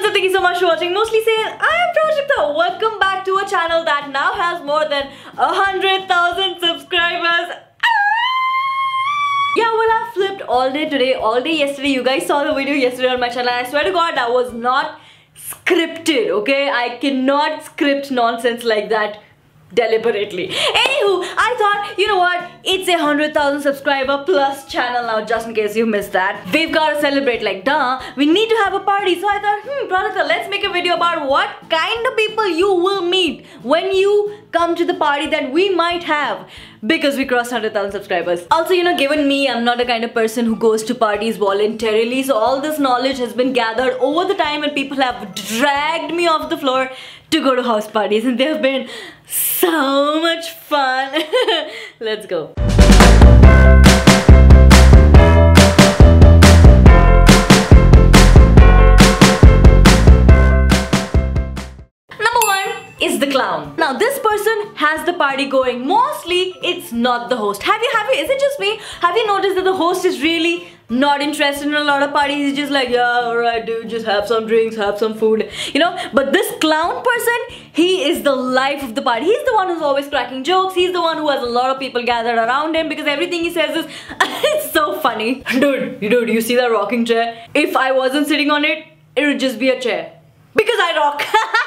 what's up? Thank you so much for watching Mostly Sane. I am Prajakta. Welcome back to a channel that now has more than a hundred thousand subscribers. Ah! Yeah, well, I flipped all day today, all day yesterday. You guys saw the video yesterday on my channel. I swear to God, that was not scripted, okay? I cannot script nonsense like that deliberately. Anywho, I thought, you know what? It's a 100,000 subscriber plus channel now, just in case you missed that. We've got to celebrate like duh. We need to have a party. So I thought, hmm, Prajakta, let's make a video about what kind of people you will meet when you come to the party that we might have because we crossed 100,000 subscribers. Also, you know, given me, I'm not the kind of person who goes to parties voluntarily. So all this knowledge has been gathered over the time and people have dragged me off the floor to go to house parties and they have been so much fun. Let's go. Number one is the clown. Now this person has the party going. Mostly it's not the host. Have you have you is it just me? Have you noticed that the host is really not interested in a lot of parties? He's just like, yeah, alright dude, just have some drinks, have some food. You know? But this clown person, he is the life of the party. He's the one who's always cracking jokes. He's the one who has a lot of people gathered around him because everything he says is it's so funny. Dude, dude, you see that rocking chair? If I wasn't sitting on it, it would just be a chair. Because I rock.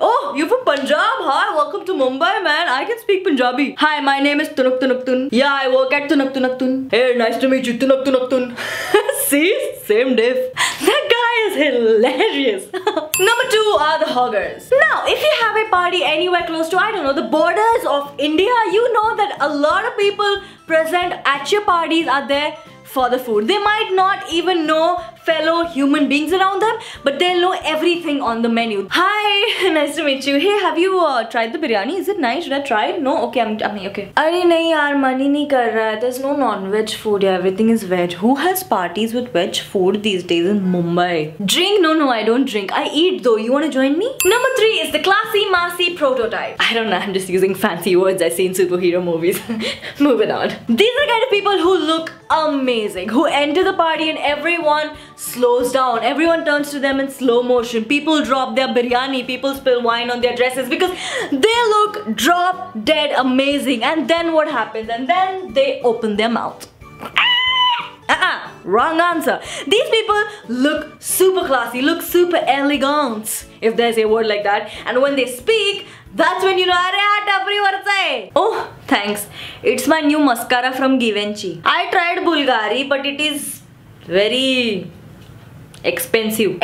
oh, you're from Punjab? Hi, welcome to Mumbai, man. I can speak Punjabi. Hi, my name is Tunak Tunak Tun. Yeah, I work at Tunak Tunak Tun. Hey, nice to meet you, Tunak Tunak Tun. See? Same diff. That guy is hilarious. Number two are the hoggers. Now, if you have a party anywhere close to, I don't know, the borders of India, you know that a lot of people present at your parties are there for the food. They might not even know fellow human beings around them, but they'll know everything on the menu. Hi, nice to meet you. Hey, have you uh, tried the biryani? Is it nice? Should I try it? No? Okay, I'm, I mean, okay. अरे नहीं यार मन ही नहीं कर रहा है. There's no non-veg food. Everything is veg. Who has parties with veg food these days in Mumbai? Drink? No, no, I don't drink. I eat though. You want to join me? Number three is the classy, massy prototype. I don't know. I'm just using fancy words I see in superhero movies. Moving on. These are the kind of people who look amazing, who enter the party and everyone slows down. Everyone turns to them in slow motion. People drop their biryani, people spill wine on their dresses because they look drop dead amazing. And then what happens? And then they open their mouth. Ah! Uh-uh, wrong answer. These people look super classy, look super elegant, if there's a word like that. And when they speak, that's when you know, Arey Oh, thanks. It's my new mascara from Givenchy. I tried Bulgari, but it is very expensive.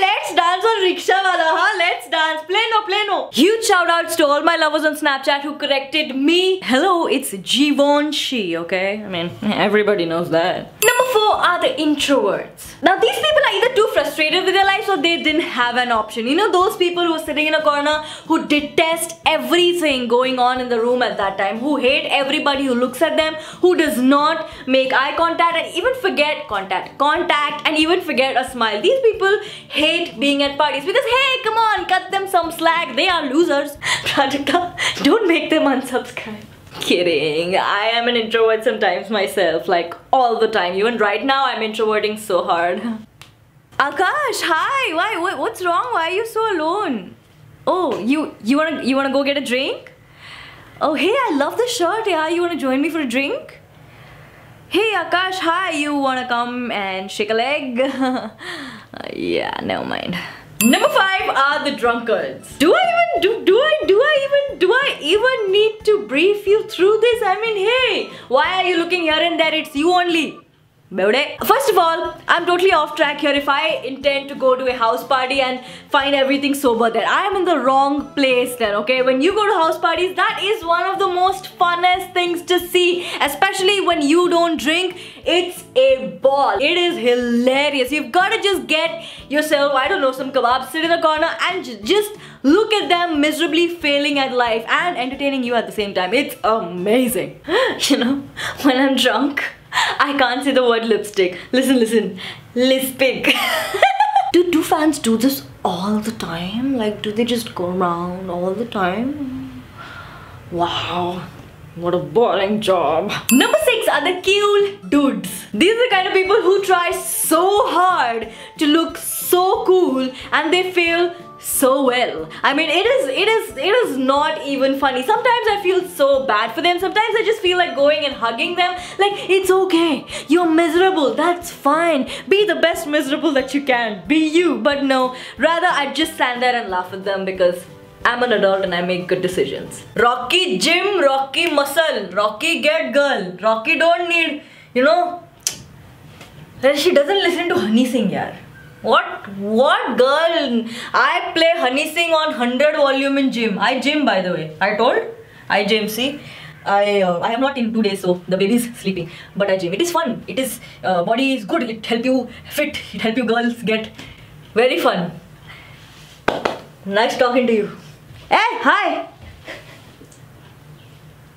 Let's dance on rickshaw wala, huh? Let's dance. Plano, plano. Huge shout outs to all my lovers on Snapchat who corrected me. Hello, it's Givenchy, okay? I mean, everybody knows that. Number four are the introverts. Now, these people are either too frustrated with their lives or they didn't have an option. You know, those people who are sitting in a corner who detest everything going on in the room at that time, who hate everybody who looks at them, who does not make eye contact and even forget contact, contact and even forget a smile. These people hate being at parties because, hey, come on, cut them some slack. They are losers. Prajakta, don't make them unsubscribe. Kidding. I am an introvert sometimes myself, like all the time. Even right now, I'm introverting so hard. Akash, hi. Why? What's wrong? Why are you so alone? Oh, you you wanna you wanna go get a drink? Oh, hey, I love the shirt. Yeah, you wanna join me for a drink? Hey, Akash. Hi. You wanna come and shake a leg? uh, yeah, never mind. Number five are the drunkards. Do I even do do I do I even do I even need to brief you through this? I mean, hey, why are you looking here and there? It's you only. First of all, I'm totally off track here if I intend to go to a house party and find everything sober there. I am in the wrong place then, okay? When you go to house parties, that is one of the most funnest things to see. Especially when you don't drink, it's a ball. It is hilarious. You've got to just get yourself, I don't know, some kebabs, sit in a corner and just look at them miserably failing at life and entertaining you at the same time. It's amazing. you know, when I'm drunk, I can't say the word lipstick. Listen, listen. Lipstick. do, do fans do this all the time? Like, do they just go around all the time? Wow. What a boring job. Number six are the cool dudes. These are the kind of people who try so hard to look so cool and they fail so well. I mean, it is, it is, it is not even funny. Sometimes I feel so bad for them. Sometimes I just feel like going and hugging them. Like, it's okay. You're miserable. That's fine. Be the best miserable that you can. Be you. But no, rather I just stand there and laugh at them because I'm an adult and I make good decisions. Rocky gym, Rocky muscle, Rocky get girl, Rocky don't need, you know. She doesn't listen to Honey Singh, yaar. What? What girl? I play Honey Singh on 100 volume in gym. I gym by the way. I told. I gym. See. I uh, I am not in two days, so the baby is sleeping. But I gym. It is fun. It is uh, body is good. It help you fit. It help you girls get very fun. Nice talking to you. Hey, hi.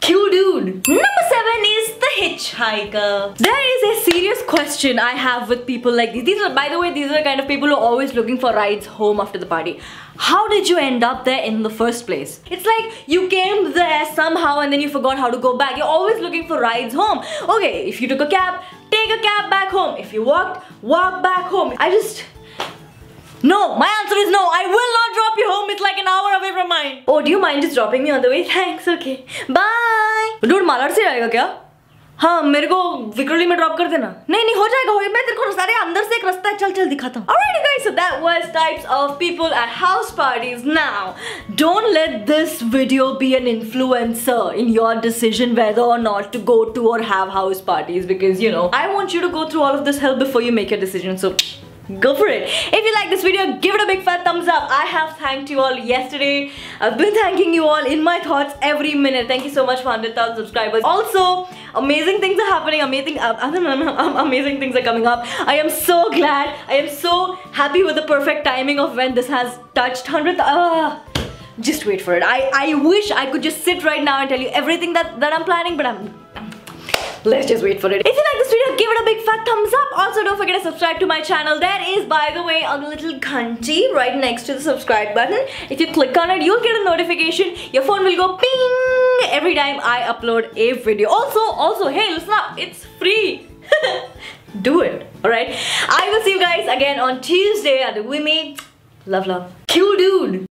Cute dude. Number seven is the hitchhiker. There is a serious question I have with people like these. These are, by the way, these are the kind of people who are always looking for rides home after the party. How did you end up there in the first place? It's like you came there somehow and then you forgot how to go back. You're always looking for rides home. Okay, if you took a cab, take a cab back home. If you walked, walk back home. I just no, my answer is no. I will not drop you home. It's like an hour away from mine. Oh, do you mind just dropping me on the way? Thanks. Okay. Bye. Dude, Malad से आएगा क्या? हाँ मेरे को विक्रोली में drop कर देना नहीं नहीं हो जाएगा हो मैं तेरे को सारे अंदर से एक रास्ता है चल चल दिखाता हूँ Alright guys so that was types of people at house parties now don't let this video be an influencer in your decision whether or not to go to or have house parties because you know I want you to go through all of this hell before you make your decision so go for it. If you like this video, give it a big fat thumbs up. I have thanked you all yesterday. I've been thanking you all in my thoughts every minute. Thank you so much for 100,000 subscribers. Also, amazing things are happening. Amazing, uh, amazing things are coming up. I am so glad. I am so happy with the perfect timing of when this has touched 100. Uh, just wait for it. I, I wish I could just sit right now and tell you everything that, that I'm planning, but I'm let's just wait for it. If you like this video, give it a big fat thumbs up. Also, don't forget to subscribe to my channel. There is, by the way, a little kanji right next to the subscribe button. If you click on it, you'll get a notification. Your phone will go ping every time I upload a video. Also, also, hey, listen up. It's free. Do it, alright? I will see you guys again on Tuesday at the Wimmy. Love, love. Cute dude.